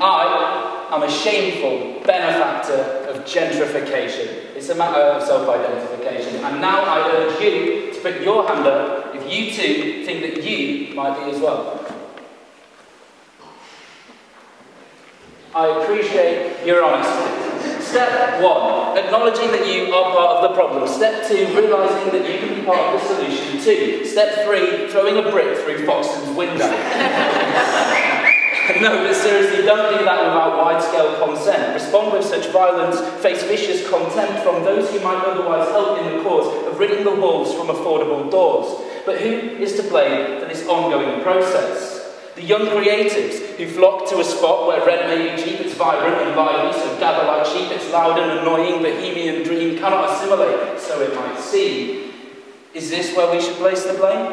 I am a shameful benefactor of gentrification. It's a matter of self-identification. And now I urge you to put your hand up if you too think that you might be as well. I appreciate your honesty. Step one, acknowledging that you are part of the problem. Step two, realising that you can be part of the solution too. Step three, throwing a brick through Foxton's window. no, but seriously, don't do that without wide-scale consent. Respond with such violence, face vicious contempt from those who might otherwise help in the cause of ridding the wolves from affordable doors. But who is to blame for this ongoing process? The young creatives who flock to a spot where rent may be cheap, it's vibrant and lively, so gather like sheep, it's loud and annoying, bohemian dream cannot assimilate, so it might seem. Is this where we should place the blame?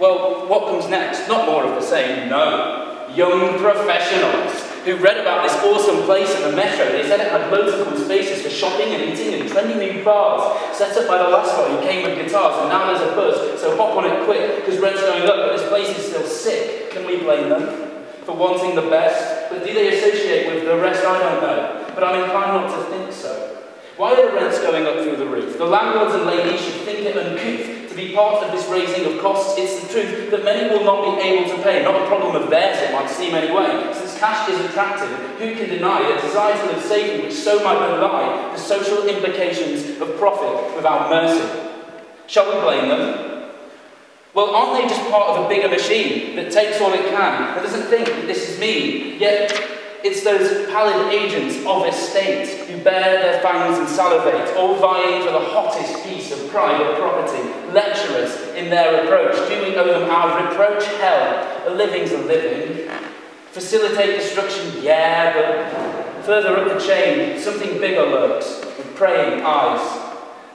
Well, what comes next? Not more of the same, no. Young professionals who read about this awesome place in the metro. They said it had loads of cool spaces for shopping and eating and trendy new bars, set up by the last guy who came with guitars, and now there's a buzz, so hop on it quick, because rent's going up, but this place is still sick. Can we blame them for wanting the best? But do they associate with the rest? I don't know. But I'm inclined not to think so. Why are the rents going up through the roof? The landlords and ladies should think it uncouth be part of this raising of costs, it's the truth that many will not be able to pay. Not a problem of theirs, it might seem anyway. Since cash is attractive, who can deny a desire to live safely which so might belie the social implications of profit without mercy? Shall we blame them? Well, aren't they just part of a bigger machine that takes all it can, that doesn't think that this is me, yet it's those pallid agents of estate who bare their fangs and salivate, all vying for the hottest piece of private property, lecherous in their approach. Do we owe them our reproach? Hell, a living's a living. Facilitate destruction? Yeah, but further up the chain, something bigger lurks, with praying eyes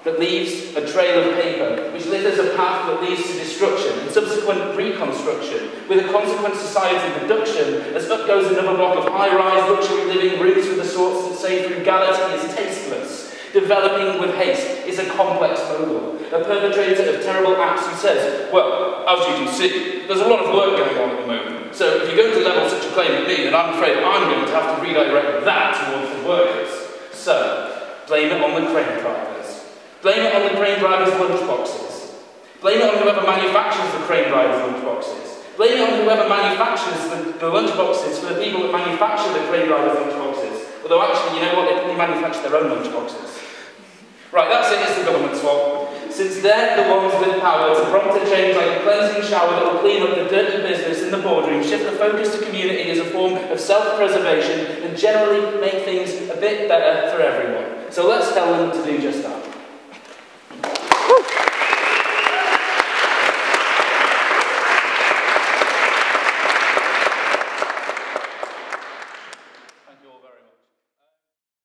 that leaves a trail of paper, which litters a path that leads to destruction and subsequent reconstruction, with a consequent society reduction, as up goes another block of high-rise luxury living rooms with the sorts that say frugality is tasteless. Developing with haste is a complex mogul, a perpetrator of terrible acts who says, well, as you can see, there's a lot of work going on at the moment, so if you're going to level such a claim at me, then I'm afraid I'm going to have to redirect that towards the workers. So, blame it on the crane drivers. Blame it on the crane driver's lunchboxes. Blame it on whoever manufactures the crane driver's lunchboxes. Blame it on whoever manufactures the, the lunchboxes for the people that manufacture the crane driver's lunchboxes. Although actually, you know what, they manufacture their own lunchboxes. Right, that's it, it's the government's fault. Since they're the ones with power to prompt a change like a cleansing shower that will clean up the dirty business in the boardroom, shift the focus to community as a form of self-preservation, and generally make things a bit better for everyone. So let's tell them to do just that.